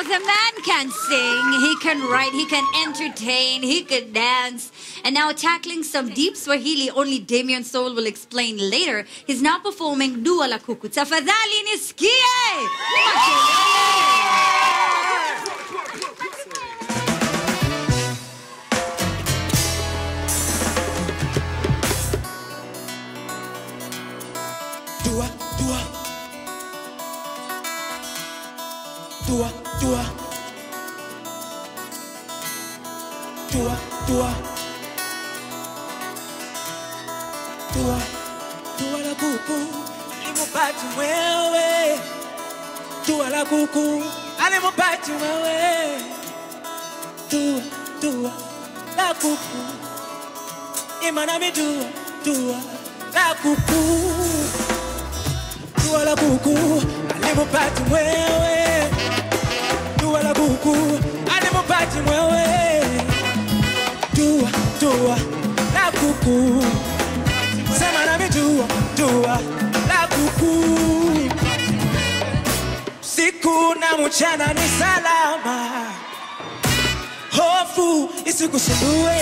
Now, the man can sing, he can write, he can entertain, he can dance. And now, tackling some deep Swahili only Damian Soul will explain later, he's now performing Dua la Kuku. Tafadhali nisikie! Dua, dua. Dua, dua. Dua, dua la kuku alimupati wewe. Dua la kuku alimupati wewe. Dua, dua la kuku imanami dua, dua la kuku Dua la kuku alimupati mwewe, dua la kuku alimupati mwewe, dua dua la kuku. Sema nami dua dua la kuku. Siku na mchana ni salama, hofu isikusumbue,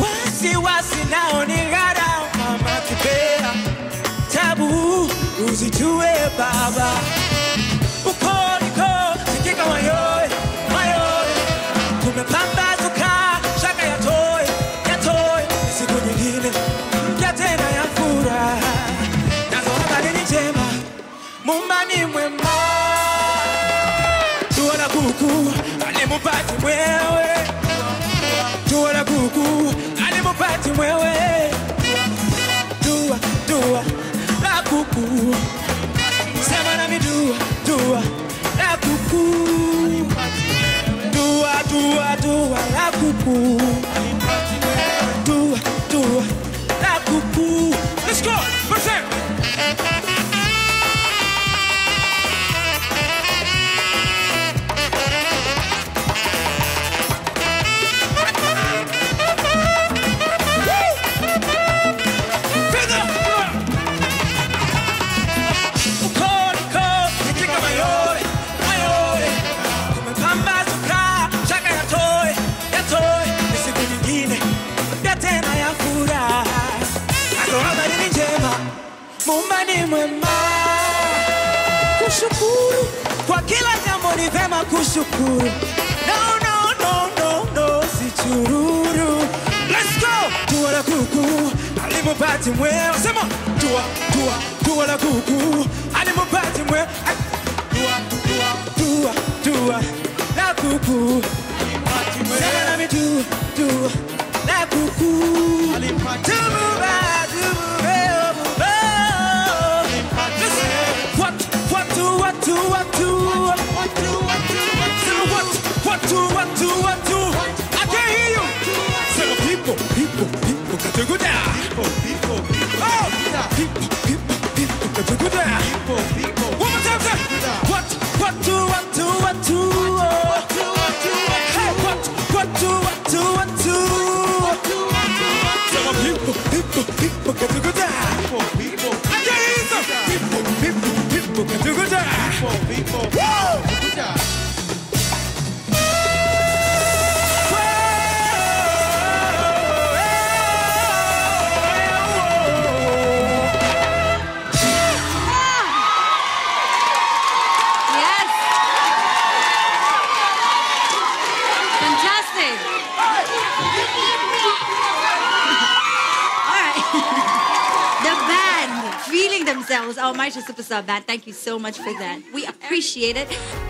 wasiwasi nao ni gharama makipea tabu uzitue baba kuku alimupati mwewe. Dua dua la kuku. Sema nami dua dua la kuku. Dua dua dua kuku. Dua dua kuku. Let's go kushukuru. Kwa kila jambo ni vema kushukuru. No, no, no, no, no, si chururu Let's go! Dua la kuku alimupati mwewe sema dua dua dua la kuku alimupati mwewe people, got themselves. Our Maisha Superstar Band. Thank you so much for that. We appreciate it.